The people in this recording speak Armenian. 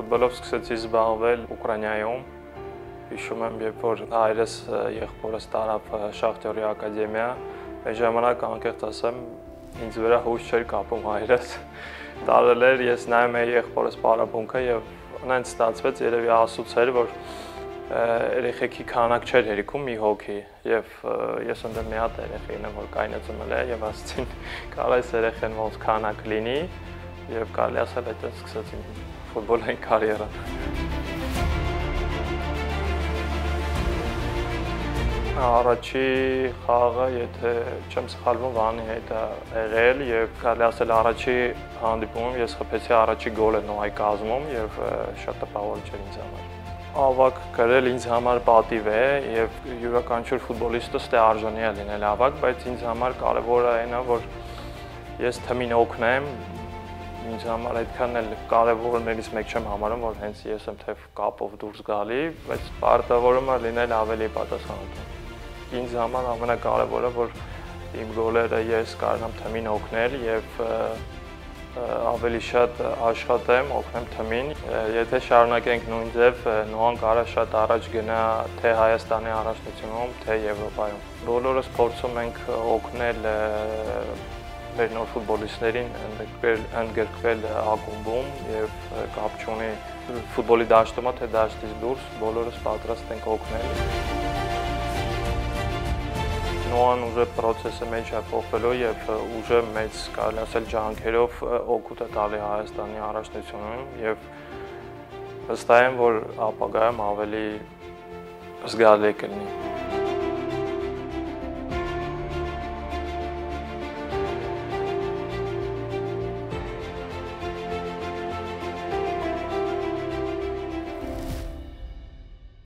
Ֆուտբոլով սկսեցի զբաղվել Ուկրաինայում։ Հիշում եմ, երբ որ հայրս եղբորս տարավ Շախտյորի ակադեմիա, այն ժամանակ անկեղծ ասեմ, ինձ վրա հույս չէր կապում հայրս։ Տարել էր, ես նայում էի եղբորս պարապմունքը եւ այնց ստացվեց երևի ասուց էր, որ երեխեքի քանակ չէր հերիքում մի հոգի եւ ես ընդդեմ մի հատ երեխային եմ որ կայնը ծնվել է եւ ասցին կարա այս երեխեն ոնց քանակ լինի եւ կարելի ասել այդտեղ սկսեցին ֆուտբոլային կարիերան։ Առաջի խաղը, եթե չեմ սխալվում, Վանի հետ է եղել եւ կարելի ասել առաջի հանդիպումում ես խփեցի առաջի գոլը նոյ կազմում եւ շատ տպավորիչ էր ինձ համար։ Ավակ գրել ինձ համար պատիվ է եւ յուրաքանչյուր ֆուտբոլիստը ստե արժանի է լինել ավակ, բայց ինձ համար կարեւորը այն է, որ ես թմին օգնեմ, ինձ համար այդքան էլ կարևորներից մեկ չեմ համարում, որ հենց ես եմ թե կապով դուրս գալի, բայց պարտավորումը լինել ավելի պատասխանատու։ Ինձ համար ամենակարևորը, որ իմ գոլերը ես կարողամ թմին օգնել եւ ավելի շատ աշխատեմ, օգնեմ թմին։ Եթե շարունակենք նույն ձև, նոան կարա շատ առաջ գնա թե Հայաստանի առաջնությունում, թե Եվրոպայում։ Բոլորս փորձում ենք օգնել մեր նոր ֆուտբոլիստներին ընդգրկվել ընդգրկվել ակումբում եւ կապ չունի ֆուտբոլի դաշտումա թե դաշտից դուրս բոլորս պատրաստ ենք օգնել նոան ուժը process-ը մեջ է փոխվելու եւ ուժը մեծ կարելի ասել ջանքերով օգուտ է տալի Հայաստանի առաջնությունում եւ վստահ եմ որ ապագայում ավելի զգալի կլինի